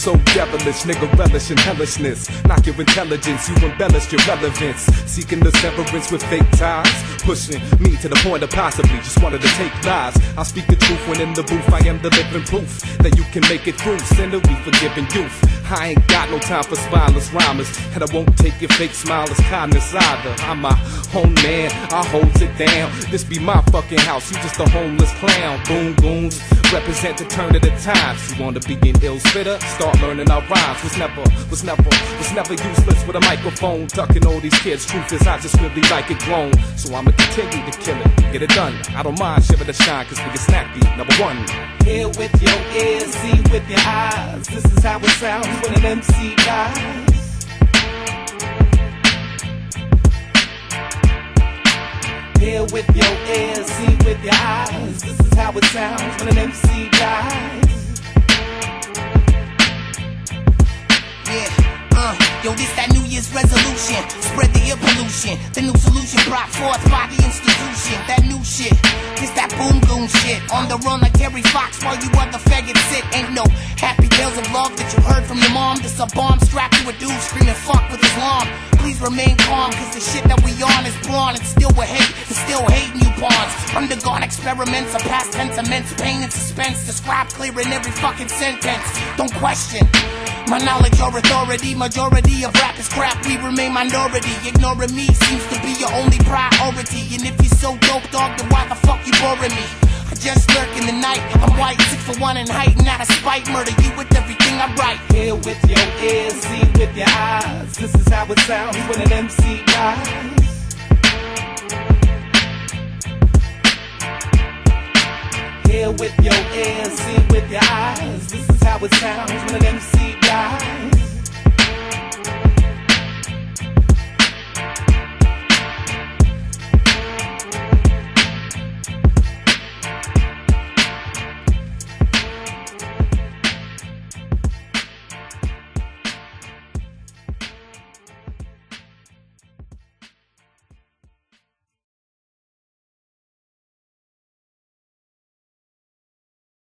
So devilish, nigga relish in hellishness. Knock your intelligence, you embellish your relevance. Seeking the severance with fake ties. Pushing me to the point of possibly just wanted to take lives. I speak the truth when in the booth, I am the living proof that you can make it through. Sinner, we forgiving youth. I ain't got no time for spineless rhymers, and I won't take your fake smile as kindness either. I'm my own man, I hold it down. This be my fucking house, you just a homeless clown. Boom goons, represent the turn of the times. You wanna be an ill spitter? Start learning our rhymes. Was never, was never, was never useless with a microphone. Ducking all these kids. Truth is, I just really like it grown. So To kill it, get it done. I don't mind shiver the shine, cause we get snappy. Number one. Hear with your ears, see with your eyes. This is how it sounds when an MC dies. Hear with your ears, see with your eyes. This is how it sounds when an MC dies. Yeah, uh, yo, this that New Year's resolution. Spread air pollution. The new solution brought forth by the institution. That new shit, this that boom boom shit. On the run like Terry Fox while you other faggots sit. Ain't no happy tales of love that you heard from your mom. This a bomb strapped to a dude screaming fuck with his mom. Please remain calm, cause the shit that we on is brawn. And still with hate, it's still hating you pawns. Undergone experiments of past tense, immense pain and suspense. Describe clear in every fucking sentence. Don't question. My knowledge or authority, majority of rap is crap, we remain minority. Ignoring me seems to be your only priority. And if you're so dope, dog, then why the fuck you boring me? I just lurk in the night, I'm white, six for one and height, not a spite. Murder you with everything I write. Hear with your ears, see with your eyes. This is how it sounds when an MC dies. With your ears, see with your eyes. This is how it sounds when an MC dies.